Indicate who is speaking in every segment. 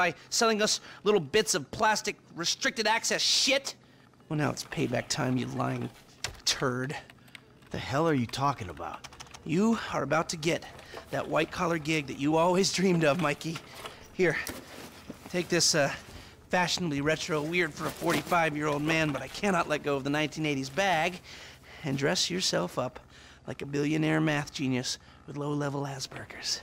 Speaker 1: By selling us little bits of plastic restricted access shit? Well, now it's payback time, you lying turd.
Speaker 2: The hell are you talking about?
Speaker 1: You are about to get that white collar gig that you always dreamed of, Mikey. Here, take this uh, fashionably retro weird for a 45 year old man, but I cannot let go of the 1980s bag, and dress yourself up like a billionaire math genius with low level Asperger's.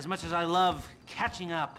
Speaker 3: As much as I love catching up,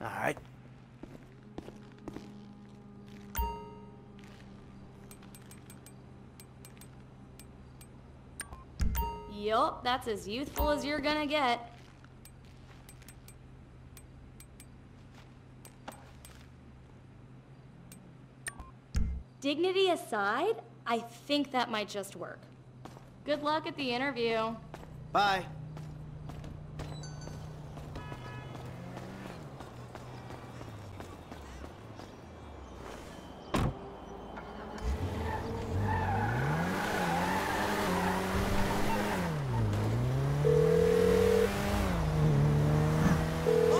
Speaker 2: All right.
Speaker 4: Yup, that's as youthful as you're gonna get. Dignity aside, I think that might just work. Good luck at the interview.
Speaker 2: Bye.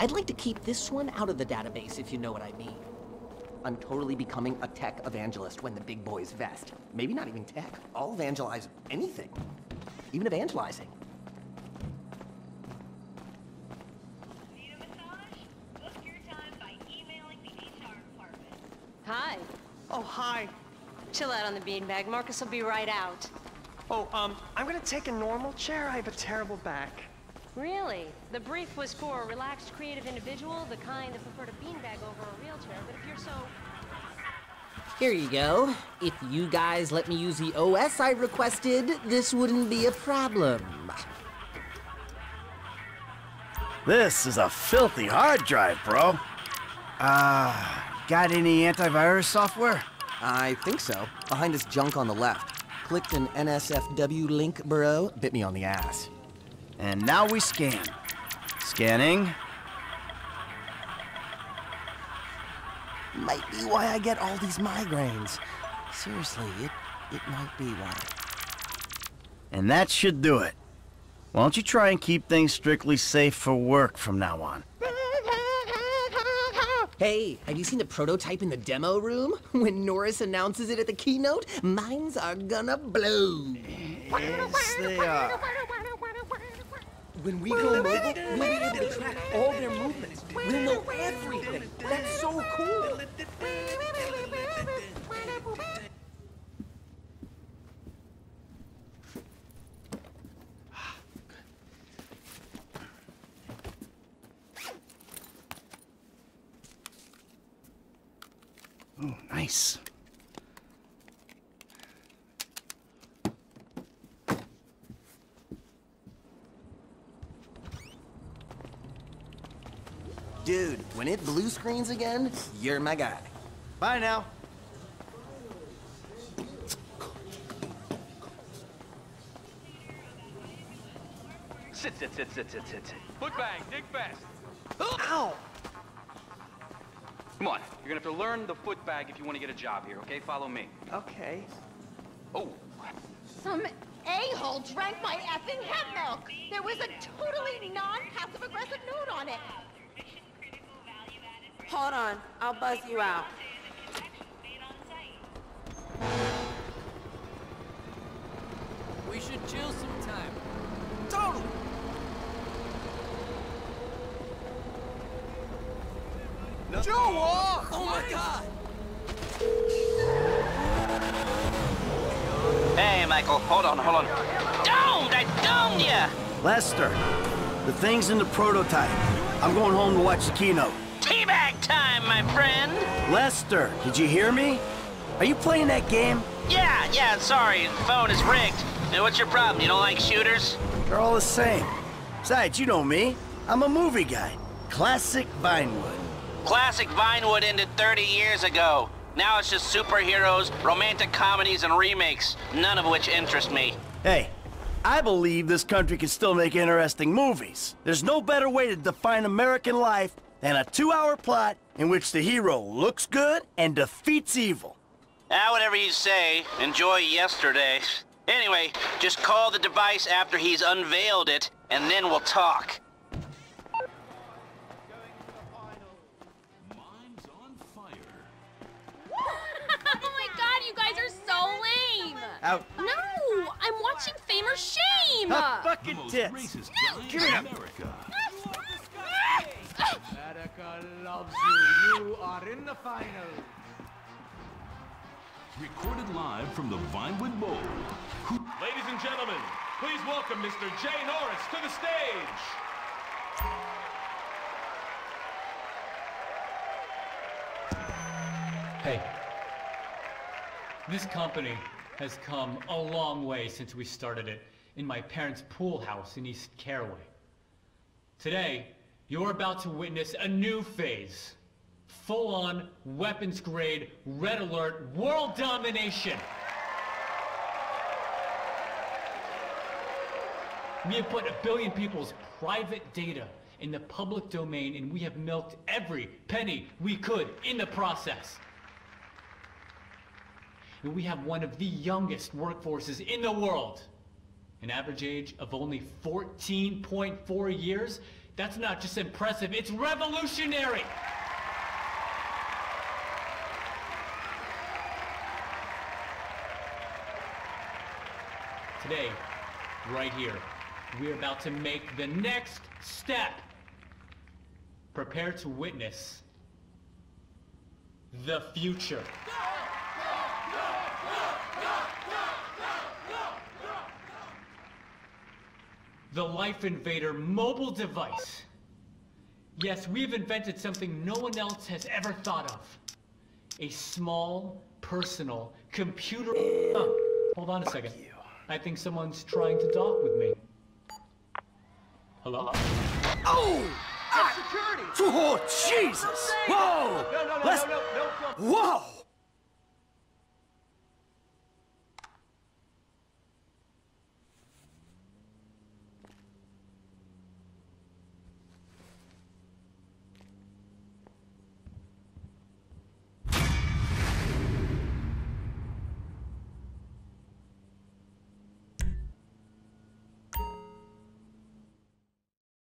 Speaker 5: I'd like to keep this one out of the database, if you know what I mean. I'm totally becoming a tech evangelist when the big boys vest. Maybe not even tech. I'll evangelize anything. Even evangelizing.
Speaker 6: Need a massage? Book your time by emailing the HR department.
Speaker 7: Hi.
Speaker 8: Oh, hi.
Speaker 7: Chill out on the beanbag. Marcus will be right out.
Speaker 8: Oh, um, I'm gonna take a normal chair. I have a terrible back.
Speaker 7: Really? The brief was for a relaxed, creative individual, the kind that preferred a beanbag over a wheelchair. But if you're so...
Speaker 5: Here you go. If you guys let me use the OS I requested, this wouldn't be a problem.
Speaker 2: This is a filthy hard drive, bro. Uh, got any antivirus software?
Speaker 5: I think so. Behind this junk on the left. Clicked an NSFW link, bro. Bit me on the ass.
Speaker 2: And now we scan. Scanning.
Speaker 5: Might be why I get all these migraines. Seriously, it, it might be why.
Speaker 2: And that should do it. Why don't you try and keep things strictly safe for work from now on?
Speaker 5: Hey, have you seen the prototype in the demo room? When Norris announces it at the keynote, minds are gonna blow.
Speaker 2: Yes, they are.
Speaker 5: When we go mobile, we'll be able to track all their movements. We'll know everything. That's so cool.
Speaker 2: Oh, nice.
Speaker 5: Dude, when it blue screens again, you're my guy.
Speaker 2: Bye now.
Speaker 9: Sit, sit, sit, sit, sit, sit. Foot bang, dig fast.
Speaker 8: Ow!
Speaker 9: Come on, you're gonna have to learn the foot bag if you want to get a job here, okay? Follow me.
Speaker 8: Okay.
Speaker 9: Oh,
Speaker 6: Some a-hole drank my effing hemp milk. There was a totally non-passive aggressive note on it.
Speaker 7: Hold on. I'll buzz you out.
Speaker 10: We should chill sometime.
Speaker 1: Totally.
Speaker 10: Joe, oh my god!
Speaker 3: Hey, Michael, hold on, hold on. Domed! I domed ya!
Speaker 2: Lester, the thing's in the prototype. I'm going home to watch the keynote.
Speaker 3: My friend!
Speaker 2: Lester, did you hear me? Are you playing that game?
Speaker 3: Yeah, yeah, sorry, the phone is rigged. Hey, what's your problem? You don't like shooters?
Speaker 2: They're all the same. Besides, you know me. I'm a movie guy. Classic Vinewood.
Speaker 3: Classic Vinewood ended 30 years ago. Now it's just superheroes, romantic comedies, and remakes, none of which interest me.
Speaker 2: Hey, I believe this country can still make interesting movies. There's no better way to define American life than a two-hour plot in which the hero looks good and defeats evil.
Speaker 3: Ah, whatever you say. Enjoy yesterday. Anyway, just call the device after he's unveiled it, and then we'll talk.
Speaker 11: oh my god, you guys are so lame!
Speaker 2: Out.
Speaker 11: No! I'm watching Fame or Shame!
Speaker 2: Ah, fucking tits.
Speaker 11: No,
Speaker 2: give
Speaker 12: in. America.
Speaker 13: America loves you. You are in the final.
Speaker 12: Recorded live from the Vinewood Bowl.
Speaker 9: Ladies and gentlemen, please welcome Mr. Jay Norris to the stage.
Speaker 14: Hey, this company has come a long way since we started it in my parents' pool house in East Caraway. Today, you're about to witness a new phase. Full-on, weapons-grade, red alert, world domination! We have put a billion people's private data in the public domain and we have milked every penny we could in the process. And we have one of the youngest workforces in the world. An average age of only 14.4 years? That's not just impressive, it's revolutionary! Today, right here, we're about to make the next step. Prepare to witness the future. The Life Invader mobile device. Yes, we've invented something no one else has ever thought of. A small, personal computer. Oh, hold on a second. I think someone's trying to talk with me. Hello?
Speaker 2: Oh!
Speaker 13: Security!
Speaker 2: Oh, Jesus! Whoa!
Speaker 13: No, no, no,
Speaker 2: Let's-
Speaker 13: no, no, no, no.
Speaker 2: Whoa!